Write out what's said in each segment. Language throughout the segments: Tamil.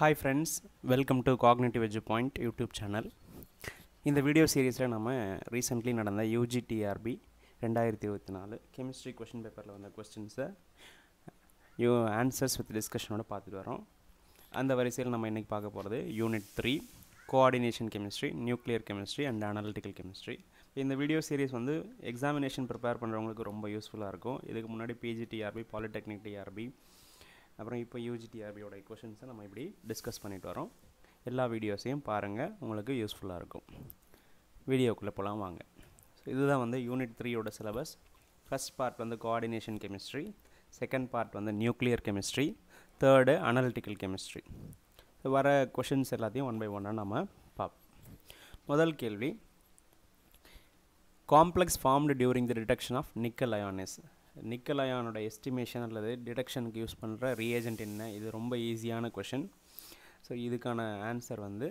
Hi friends welcome to cognitive edu point YouTube channel இந்த வீடியோ சீரீஸில் நம்ம ரீசெண்ட்லி நடந்த யூஜிடிஆர்பி ரெண்டாயிரத்தி இருபத்தி நாலு கெமிஸ்ட்ரி கொஷின் பேப்பரில் வந்த கொஸ்டின்ஸை யூ ஆன்சர்ஸ் வித் டிஸ்கஷனோட பார்த்துட்டு வரோம். அந்த வரிசையில் நம்ம இன்றைக்கி பார்க்க போகிறது unit three coordination chemistry nuclear chemistry and analytical chemistry இந்த வீடியோ சீரிஸ் வந்து எக்ஸாமினேஷன் ப்ரிப்பேர் பண்ணுறவங்களுக்கு ரொம்ப யூஸ்ஃபுல்லாக இருக்கும். இதுக்கு முன்னாடி பிஜிடிஆர்பி பாலிடெக்னிக் டிஆர்பி அப்புறம் இப்போ யூஜிடிஆர்பியோட கொஷின்ஸை நம்ம இப்படி டிஸ்கஸ் பண்ணிட்டு வரோம். எல்லா வீடியோஸையும் பாருங்கள் உங்களுக்கு யூஸ்ஃபுல்லாக இருக்கும். வீடியோக்குள்ளே போகலாம் வாங்க. ஸோ இதுதான் வந்து யூனிட் த்ரீயோட சிலபஸ் ஃபஸ்ட் பார்ட் வந்து கோஆர்டினேஷன் கெமிஸ்ட்ரி செகண்ட் பார்ட் வந்து nuclear chemistry third analytical chemistry வர கொஷின்ஸ் எல்லாத்தையும் ஒன் பை ஒன்னாக நம்ம பார்ப்போம் முதல் கேள்வி. Complex formed during the detection of nickel ions nickel அயானோட estimation அல்லது டிடெக்ஷனுக்கு யூஸ் பண்ணுற ரியேஜென்ட் என்ன? இது ரொம்ப ஈஸியான கொஷின் ஸோ இதுக்கான ஆன்சர் வந்து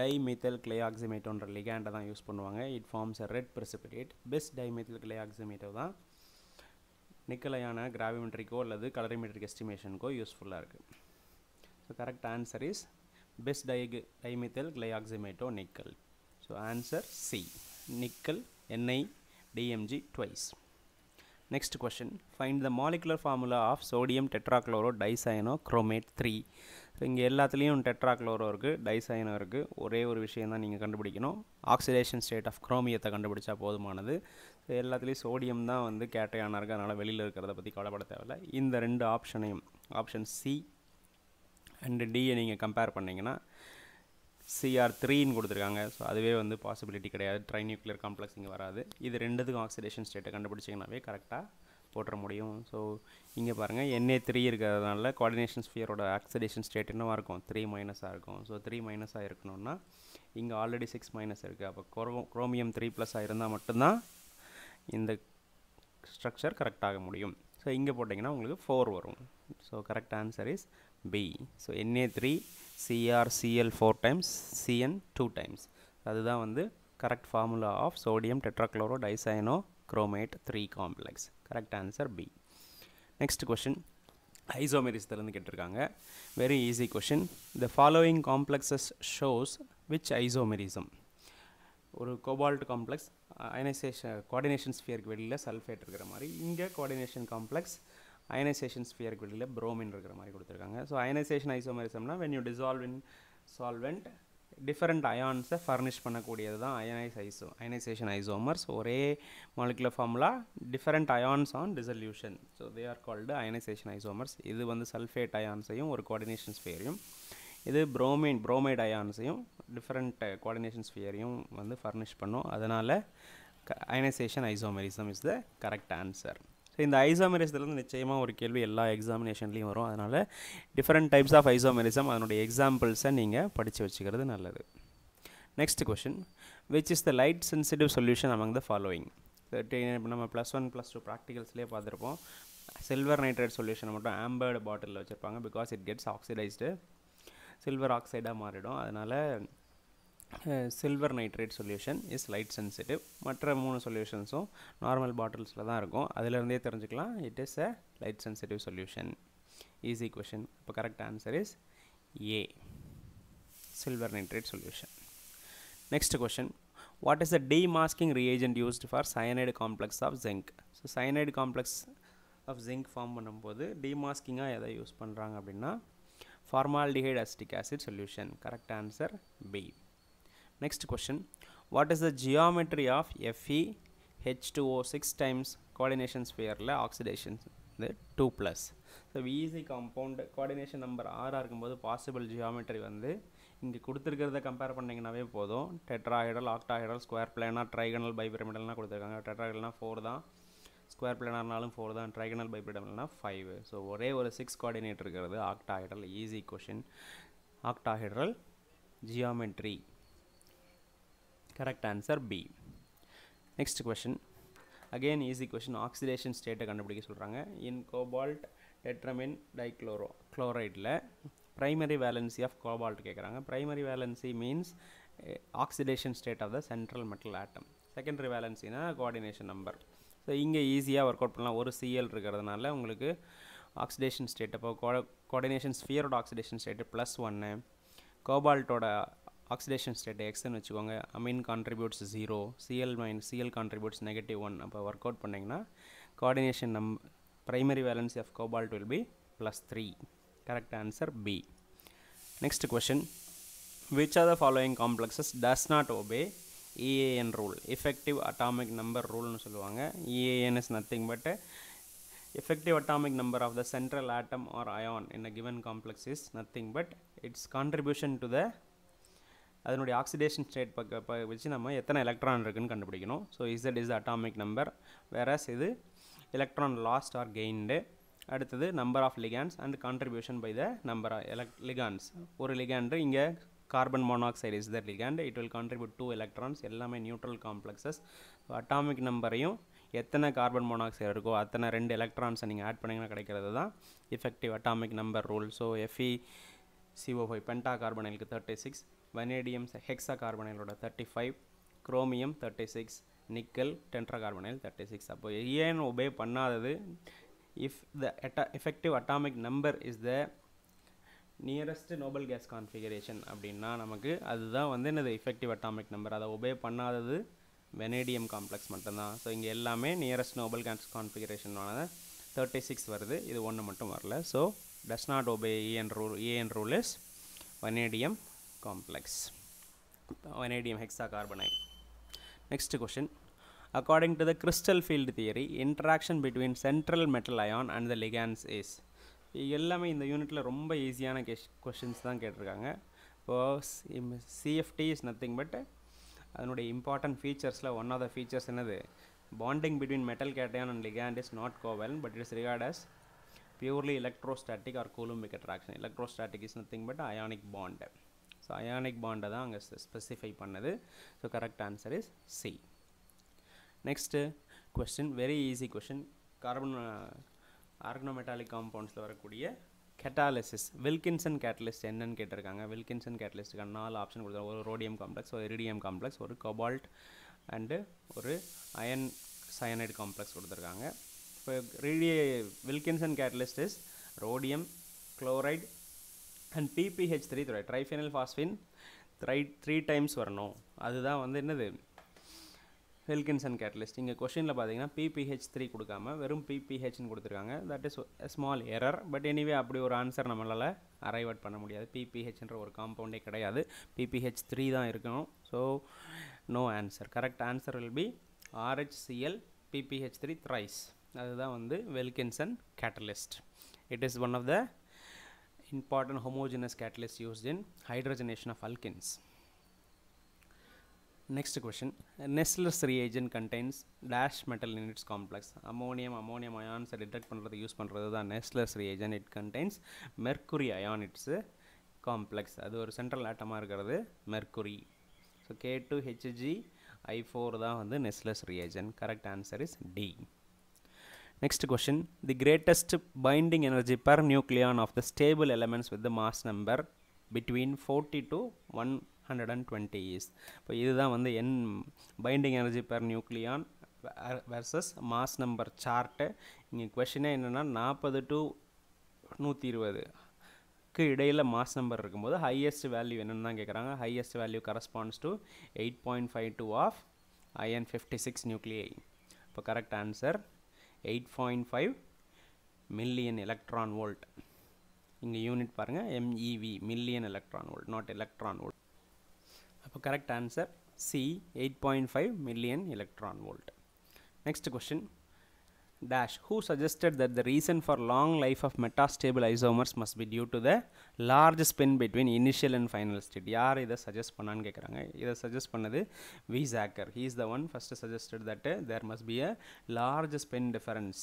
டைமெத்தல் கிளையாக்சிமேட்டோன்ற லிகாண்டை தான் யூஸ் பண்ணுவாங்க. It forms a red precipitate bis dimethyl glyoximato தான் நிக்கலையான கிராவிமெட்ரிக்கோ அல்லது கலரிமெட்ரிக் எஸ்டிமேஷனுக்கோ யூஸ்ஃபுல்லாக இருக்குது so correct answer is bis di dimethyl glyoximato nickel so answer C nickel NI DMG twice next question find the molecular formula of sodium tetrachloro dicyano chromate three so இங்கே எல்லாத்துலேயும் டெட்ராக்ளோரோ இருக்குது டைசைனோ இருக்குது ஒரே ஒரு விஷயம் தான் நீங்கள் கண்டுபிடிக்கணும். ஆக்சிடேஷன் ஸ்டேட் ஆஃப் குரோமியத்தை கண்டுபிடிச்சா போதுமானது. ஸோ எல்லாத்துலேயும் சோடியம் தான் வந்து கேட்டையான இருக்குது அதனால் வெளியில் இருக்கிறத பற்றி கவலைப்பட தேவையில்ல. இந்த ரெண்டு ஆப்ஷனையும் ஆப்ஷன் சி அண்டு டியை நீங்கள் கம்பேர் பண்ணிங்கன்னா சிஆர் த்ரீன்னு கொடுத்துருக்காங்க. ஸோ அதுவே வந்து பாசிபிலிட்டி கிடையாது. ட்ரை நியூக்ளியர் காம்ப்ளெக்ஸ் இங்கே வராது. இது ரெண்டுத்துக்கும் ஆக்சிடேஷன் ஸ்டேட்டை கண்டுபிடிச்சிங்கனாவே கரெக்டாக போட்டுற முடியும். ஸோ இங்கே பாருங்கள் என்ஏ த்ரீ இருக்கிறதுனால கோஆர்டினேஷன் ஸ்பியரோட ஆக்சிடேஷன் ஸ்டேட் என்னவாக இருக்கும்? த்ரீ மைனஸாக இருக்கும். ஸோ த்ரீ மைனஸாக இருக்கணும்னா இங்கே ஆல்ரெடி சிக்ஸ் மைனஸ் இருக்குது அப்போ குரோ குரோமியம் த்ரீ ப்ளஸ்ஸாக இருந்தால் மட்டும்தான் இந்த ஸ்ட்ரக்சர் கரெக்டாக முடியும். ஸோ இங்கே போட்டிங்கன்னா உங்களுக்கு ஃபோர் வரும். So correct answer is B so NA three CR CL four times CN two times அதுதான் வந்து correct formula of sodium tetrachloro dicyano chromate three complex correct answer B next question ஐசோமெரிஸ்லேருந்து கேட்டிருக்காங்க. Very easy question the following complexes shows which isomerism ஒரு கோபால்ட் காம்ப்ளெக்ஸ் அயனைசேஷன் கோஆர்டினேஷன் ஸ்பியருக்கு வெளியில் சல்ஃபேட் இருக்கிற மாதிரி இங்கே கோஆர்டினேஷன் காம்ப்ளெக்ஸ் அயனைசேஷன் ஸ்பியர் வெளியில் ப்ரோமின் இருக்கிற மாதிரி கொடுத்துருக்காங்க. So ionisation ஐசோமரிசம்னா when you dissolve in solvent different அயான்ஸை furnish பண்ணக்கூடியது தான் அயனைஸ் ஐசோ அயனைசேஷன் ஐசோமர்ஸ். ஒரே molecular formula different ions on dissolution so they are called ionization isomers. இது வந்து சல்ஃபேட் அயான்ஸையும் ஒரு கோஆர்டினேஷன் ஸ்பியரையும் இது ப்ரோமைன் ப்ரோமைட் அயான்ஸையும் டிஃப்ரெண்ட் கோஆர்டினேஷன் ஸ்பியரையும் வந்து ஃபர்னிஷ் பண்ணும். அதனால் ionisation isomerism is the correct answer so இந்த ஐசோமெரிசத்துலேருந்து நிச்சயமாக ஒரு கேள்வி எல்லா எக்ஸாமினேஷன்லேயும் வரும். அதனால் டிஃப்ரெண்ட் டைப்ஸ் ஆஃப் ஐசோமெரிசம் அதனுடைய எக்ஸாம்பிள்ஸை நீங்கள் படித்து வச்சுக்கிறது நல்லது. Next question which is the light sensitive solution among the following இப்போ நம்ம ப்ளஸ் ஒன் ப்ளஸ் டூ ப்ராக்டிகல்ஸ்லேயே பார்த்துருப்போம். சில்வர் நைட்ரேட் சொல்யூஷனை மட்டும் ஆம்பர்டு பாட்டிலில் வச்சுருப்பாங்க because it gets oxidised silver ஆக்சைடாக மாறிடும். அதனால் silver nitrate solution is light sensitive மற்ற மூணு சொல்யூஷன்ஸும் நார்மல் பாட்டில்ஸில் தான் இருக்கும். அதிலிருந்தே தெரிஞ்சுக்கலாம். It is a light sensitive solution easy question இப்போ correct answer is A silver nitrate solution next question what is the demasking reagent used for cyanide complex of zinc so cyanide complex of zinc form பண்ணும்போது டீமாஸ்கிங்காக எதை யூஸ் பண்ணுறாங்க அப்படின்னா formaldehyde acetic acid solution correct answer B next question. What is the geometry of fe h2o 6 times coordination sphere ல oxidation? the 2 plus. So easy compound coordination number ஆறாக இருக்கும்போது பாசிபிள் ஜியாமெட்ரி வந்து இங்கே கொடுத்துருக்கிறத கம்பேர் பண்ணிங்கனாவே போதும். டெட்ராஹைடல் ஆக்டாஹைடல் ஸ்கொயர் பிளானா ட்ரைகனல் பைபிரமிடல்னால் கொடுத்துருக்காங்க. டெட்ராஹைடல்னால் ஃபோர் தான். ஸ்கொயர் பிளானார்னாலும் ஃபோர் தான். ட்ரைகனல் பைபிரமிடல்னால் ஃபைவ் ஸோ ஒரே ஒரு சிக்ஸ் கோஆர்டினேட் இருக்கிறது. Octahedral easy question octahedral geometry correct answer B next question again easy question oxidation ஸ்டேட்டை கண்டுபிடிக்க சொல்கிறாங்க இன் கோபால்ட் டெட்ரமின் டைக்ளோரோ குளோரைடில் ப்ரைமரி வேலன்சி ஆஃப் கோபால்ட் கேட்குறாங்க primary valency means oxidation state of the central metal atom secondary வேலன்சினா coordination number so இங்கே ஈஸியாக ஒர்க் அவுட் பண்ணலாம். ஒரு சிஎல் இருக்கிறதுனால உங்களுக்கு ஆக்சிடேஷன் ஸ்டேட் அப்போ கோஆர்டினேஷன் ஸ்பியரோட ஆக்சிடேஷன் ஸ்டேட்டு ப்ளஸ் ஒன்று கோபால்ட்டோட ஆக்சிடேஷன் ஸ்டேட் எக்ஸ்ன்னு வச்சுக்கோங்க அமீன் கான்ட்ரிபியூட்ஸ் ஜீரோ சிஎல் மைன் சிஎல் கான்ட்ரிபியூட்ஸ் நெகட்டிவ் ஒன் அப்போ ஒர்க் அவுட் பண்ணிங்கன்னா கோஆர்டினேஷன் நம் primary valency of cobalt will be plus 3 correct answer b next question which of the following complexes does not obey EAN rule effective atomic number rule னு சொல்லுவாங்க EAN is nothing but a effective atomic number of the central atom or ion in a given complex is nothing but its contribution to the அதனுடைய ஆக்சிடேஷன் ஸ்டேட் பக்க ப வச்சு நம்ம எத்தனை எலக்ட்ரான் இருக்குதுன்னு கண்டுபிடிக்கணும். So Z is atomic number whereas இது எலக்ட்ரான் லாஸ்ட் ஆர் கெயின்டு அடுத்தது number of ligands and contribution by the number எலக் ligands ஒரு லிகாண்டு இங்கே carbon monoxide is the ligand it will contribute two electrons எல்லாமே நியூட்ரல் காம்ப்ளெக்ஸஸ் அட்டாமிக் நம்பரையும் எத்தனை கார்பன் மோனாக்சைடு இருக்கோ அத்தனை ரெண்டு எலக்ட்ரான்ஸை நீங்கள் ஆட் பண்ணிங்கன்னா கிடைக்கிறது தான் effective atomic number rule so FE CO five penta கார்பனைலுக்கு thirty six vanadium hexa கார்பனைலோட thirty five chromium thirty six nickel tetra carbonyl thirty six அப்போ ஏன் ஒபே பண்ணாதது? இஃப் த எட்டா effective atomic number is the nearest noble gas configuration அப்படின்னா நமக்கு அதுதான் வந்து என்னது? எஃபெக்டிவ் அட்டாமிக் நம்பர் அதை ஒபே பண்ணாதது வெனேடியம் காம்ப்ளெக்ஸ் மட்டும்தான். ஸோ இங்கே எல்லாமே நியரஸ்ட் நோபல் கேஸ் கான்ஃபிகரேஷனான தேர்ட்டி சிக்ஸ் வருது. இது ஒன்று மட்டும் வரல. So does not obey EN rule EAN rule is vanadium complex vanadium hexacarbonate. Next question. According to the crystal field theory, interaction between central metal ion and the ligands is எல்லாமே இந்த யூனிட்டில் ரொம்ப ஈஸியான கெஷ் கொஷின்ஸ் தான் கேட்டிருக்காங்க இப்போது சிஎஃப்டி இஸ் நத்திங் பட் அதனுடைய இம்பார்ட்டன்ட் ஃபீச்சர்ஸில் ஒன் ஆஃப் த ஃபீச்சர்ஸ் என்னது bonding between metal cation and ligand is not covalent but it's regard as purely electrostatic or coulombic attraction electrostatic is nothing but ionic bond so ionic பாண்டை தான் அங்கே ஸ்பெசிஃபை பண்ணது. So correct answer is C next question very easy question carbon organometallic காம்பவுண்ட்ஸில் வரக்கூடிய கெட்டாலிசிஸ் வில்கின்சன் கேட்டலிஸ்ட் என்னன்னு கேட்டிருக்காங்க. வில்கின்சன் கேட்டலிஸ்ட்டுக்கான நாலு ஆப்ஷன் கொடுத்தாங்க ஒரு ரோடியம் காம்ப்ளெக்ஸ் ஒரு இரிடியம் காம்ப்ளெக்ஸ் ஒரு கொபால்ட் அண்டு ஒரு அயன் சயனைடு காம்ப்ளெக்ஸ் கொடுத்துருக்காங்க. இப்போ ரீடிய Wilkinson catalyst is rhodium chloride and PPH three tri triphenyl phosphine tri three times வரணும். அதுதான் வந்து என்னது? Wilkinson catalyst. இங்கே கொஷினில் பார்த்தீங்கன்னா பிபிஹெச் த்ரீ கொடுக்காம வெறும் பிபிஹெச்னு கொடுத்துருக்காங்க. That is small error but anyway அப்படி ஒரு ஆன்சர் நம்மளால் அரைவ் அவுட் பண்ண முடியாது. பிபிஹெச்ன்ற ஒரு காம்பவுண்டே கிடையாது. பிபிஹெச் த்ரீ தான் இருக்கணும். So no answer correct answer will be RHCL PPH three thrice அதுதான் வந்து Wilkinson catalyst it is one of the important homogeneous catalyst used in hydrogenation of alkenes. Next question. Nessler's reagent contains dash metal in its complex. Ammonium, ammonium ions detect பண்ணுறது யூஸ் பண்ணுறது தான் Nessler's reagent. It contains mercury ion. It's a complex. அது ஒரு சென்ட்ரல் ஆட்டமாக இருக்கிறது mercury. So K two HG I four தான் வந்து Nessler's reagent. Correct answer is D. Next question. The greatest binding energy per nucleon of the stable elements with the mass number between 40 to 120 இஸ் இப்போ இதுதான் வந்து என் binding energy per nucleon versus mass number chart இங்கே கொஷினே என்னென்னா நாற்பது டு நூற்றி இருபதுக்கு இடையில் மாஸ் நம்பர் இருக்கும்போது ஹையஸ்ட் வேல்யூ என்னென்னு தான் கேட்குறாங்க highest value corresponds to eight point five two of iron fifty six nuclei இப்போ correct answer 8.5 million electron volt இங்கே யூனிட் பாருங்கள் MEV million electron volt not electron volt அப்போ correct answer C eight point five million electron volt next question dash who suggested that the reason for long life of metastable isomers must be due to the large spin between initial and final state யார் இதை சஜஸ்ட் பண்ணான்னு கேட்குறாங்க இதை சஜஸ்ட் பண்ணது V Jaeger he is the one first suggested that there must be a large spin difference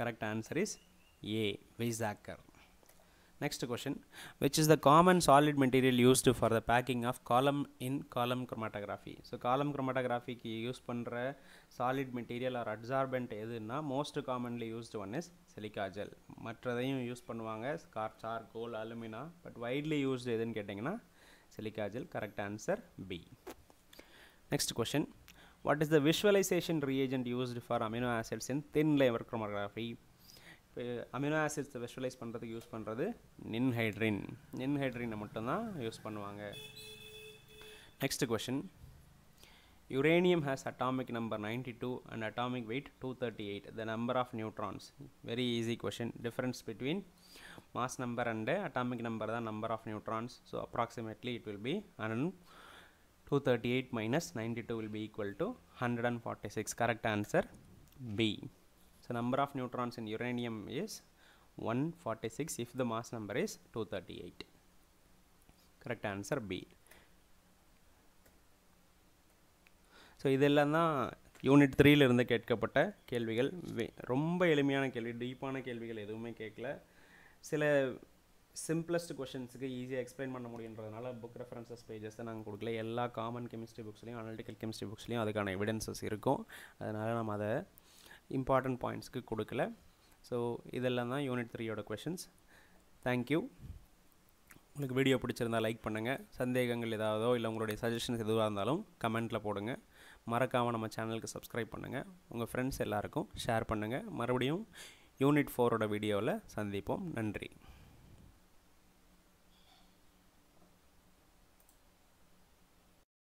correct answer is A V Jaeger Next question, which is the common solid material used for the packing of column in column chromatography. So column chromatography க்கு யூஸ் பண்ணுற solid material or adsorbent எதுன்னா most commonly used one is silica gel. மற்றதையும் யூஸ் பண்ணுவாங்க scar charcoal alumina but widely used எதுன்னு கேட்டிங்கன்னா silica gel correct answer B. Next question, what is the visualisation reagent used for amino acids in thin layer chromatography இப்போ அமினோ ஆசிட்ஸை விஷுவலைஸ் பண்ணுறதுக்கு யூஸ் பண்ணுறது நின்ஹைட்ரின் நின்ஹைட்ரினை மட்டும்தான் யூஸ் பண்ணுவாங்க next question uranium has atomic number ninety two and atomic weight two thirty eight the number of neutrons very easy question difference between mass number and atomic number தான் number of neutrons so approximately it will be and two thirty eight minus ninety two will be equal to hundred and forty six correct answer B so number of neutrons in uranium is 146 if the mass number is 238 correct answer b. So இதெல்லாம் தான் யூனிட் த்ரீலேருந்து கேட்கப்பட்ட கேள்விகள். வே- ரொம்ப எளிமையான கேள்வி டீப்பான கேள்விகள் எதுவுமே கேட்கல. சில சிம்பிளஸ்ட் கொஷின்ஸுக்கு ஈஸியாக எக்ஸ்பிளைன் பண்ண முடியுன்றதுனால புக் ரெஃபரன்சஸ் பேஜஸை நாங்கள் கொடுக்கல. எல்லா காமன் கெமிஸ்ட்ரி புக்ஸ்லையும் அனாலிட்டிக்கல் கெமிஸ்ட்ரி புக்ஸ்லையும் அதுக்கான எவிடன்சஸ் இருக்கும். அதனால் நம்ம அதை இம்பார்ட்டன்ட் பாயிண்ட்ஸ்க்கு கொடுக்கல. ஸோ இதெல்லாம் தான் யூனிட் த்ரீயோட கொஷின்ஸ் தேங்க்யூ உங்களுக்கு வீடியோ பிடிச்சிருந்தா லைக் பண்ணுங்கள் சந்தேகங்கள் ஏதாவதோ இல்லை உங்களுடைய சஜஷன்ஸ் எதுவாக இருந்தாலும் கமெண்ட்டில் போடுங்க. மறக்காமல் நம்ம சேனலுக்கு சப்ஸ்கிரைப் பண்ணுங்கள் உங்கள் ஃப்ரெண்ட்ஸ் எல்லாருக்கும் ஷேர் பண்ணுங்கள் மறுபடியும் யூனிட் ஃபோரோட வீடியோவில் சந்திப்போம். நன்றி.